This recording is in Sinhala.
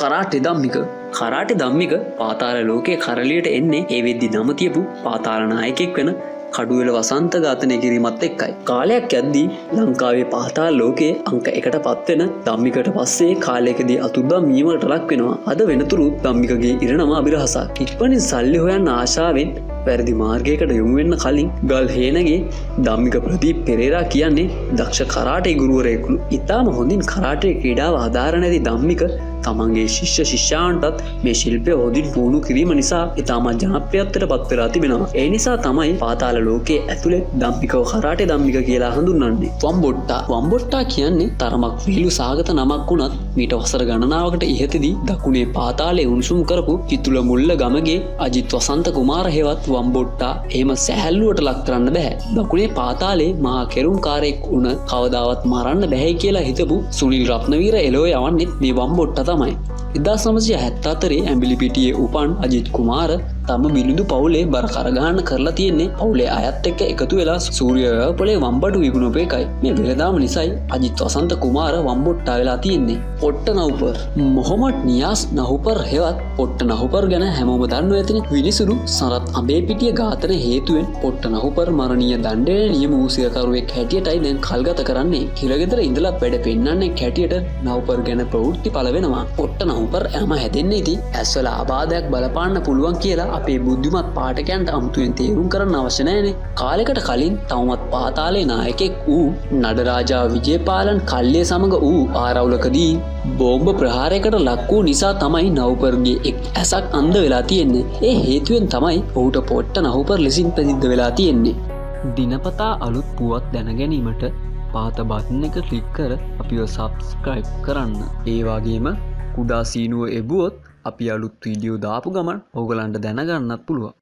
කරාටෙ දම්මික කරාටෙ දම්මික පාතාල ලෝකයේ කරලියට එන්නේ ඒ වෙද්දි නමතියපු පාතාලනායකෙක් වෙන කඩුවල වසන්ත ඝාතනය කිරීමත් එක්කයි. කාලයක් ඇද්දී ලංකාවේ පාතාල් ලෝකයේ අංක එකට පත්වෙන දම්මිකට පස්සේ කාලයකදී අතුද්දම් මීමට ලක් වෙනවා. අද වෙනතුරු දම්මිකගේ ඉරණම අභිරහසා ඉක්පනින් සල්ලි හොයන්න ආශාවෙන් වැරදි මාර්ගයකට යොමුවෙන්න කලින් ගල් හේනගේ දම්මික ප්‍රදීප් පෙරේරා කියන්නේ දක්ෂ කරාටේ ගුරුවරයකුළු. ඉතාම හොඳින් කරාටේ ක්‍රීඩාව ආධාරණැති දම්මික තමන්ගේ ශිෂ්‍ය ශිෂ්‍යාන්ටත් මේ ශිල්පය හොදින් පුුණු කිරීම නිසා ඉතාමත් ජනප්‍රියත්වයට පත්වෙලා තිබෙනවා. ඒ නිසා තමයි පාතාල ලෝකයේ ඇතුළේ දම්පිකව කරාට දම්මික කියලා හඳුන්නන්නේ වම්බොට්ටා. වම්බොට්ටා කියන්නේ තරමක් විහිලු සාගත නමක් වුණත් මීට වසර ගණනාවකට ඉහතදී දකුණේ පාතාලේ උන්සුම් කරපු පිතුළ මුල්ල ගමගේ අජිත් වසන්ත කුමාර හෙවත් වම්බොට්ටා. එම සැහැල්ලුවට ලක් කරන්න බැහැ. දකුණේ පාතාලේ මහා කෙරුම් කාරෙක් වුණ කවදාවත් මරන්න බැහැ කියලා හිතපු සුනිල් රත්නවීර එලෝ යවන්නෙත් මේ වම්බොට්ට තමයි එදා සමසය හැත්තාතරේ ඇම්බිලිපිටියේ උපන් අජිත් කුමාර තම මිලිඳු පවුලේ බර කරගාන්න කරලා තියෙන්නේ. පවුලේ අයත් එක්ක එකතු වෙලා සූරියය පොලේ වම්බට විගුණුපේකයි මේ වෙළදාම නිසයි අජිත් වසන්ත කුමාර වම්බොට්ටා වෙලා තියෙන්නේ. පොට්ට නවපර් මොහොමට නියාස් නහුපර් හෙවත් පොට්ට නහුපර් ගැන හැමෝම දන්න ඇතින. විනිසුරු සරත් අබේ පිටිය ඝාතන හේතුවෙන් පොට්ට නහුපර් මරණීය දණ්ඩය නියම ූසියකරුවෙක් හැටියටයි දැන් කල්ගත කරන්නේ. හිරගෙදර ඉඳලා වැඩ පෙන්න්නන්නේ කැටියට නවපර් ගැන ප්‍රවෘත්ති පලවෙනවා පොට්ට නහුපර් ඇම හැදෙන්නේ. ති ඇස්වල ආබාධයක් බලපාන්න පුළුවන් කියලා අපේ බුද්ධිමත් පාටකයන්ට අමුතුවෙන් තේරුම් කරන්න අවශනෑනේ කාලෙකට කලින් තවමත් පාතාලේ නායකෙක් වූ නඩරාජා විජයපාලන් කල්ලේ සමඟ වූ ආරවුලකදී බෝම්භ ප්‍රහාරයකට ලක් වූ නිසා තමයි නවපර්ගේ එක් ඇසක් අන්ද වෙලා තියෙන්නේ. ඒ හේතුවෙන් තමයි ඔහුට පොට්ට නහුපර් ලෙසින් ප්‍රසිද්ධ වෙලා තියෙන්නේ. දිනපතා අලුත් පුවත් දැනගැනීමට පාත බත්න එක කලික් කර අපිව සබස්ක්‍රයිබ් කරන්න. ඒවාගේම කුඩා සීනුව එබුවොත් අපි අලුත් වීඩියෝ දාපු ගමන් ඔගලන්ට දැනගන්නත් පුළුව